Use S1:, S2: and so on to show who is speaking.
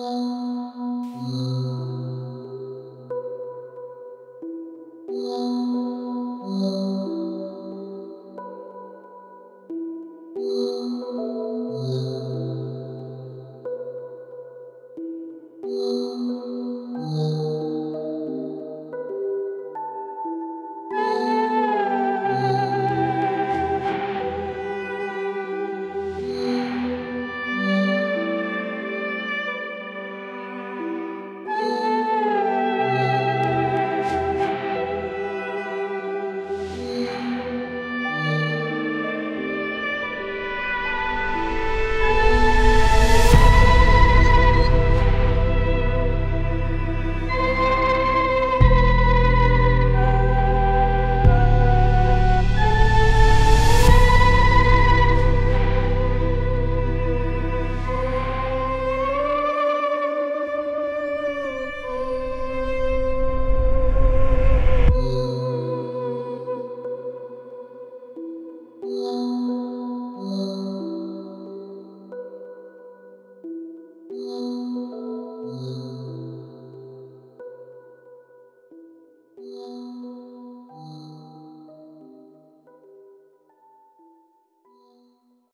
S1: Love.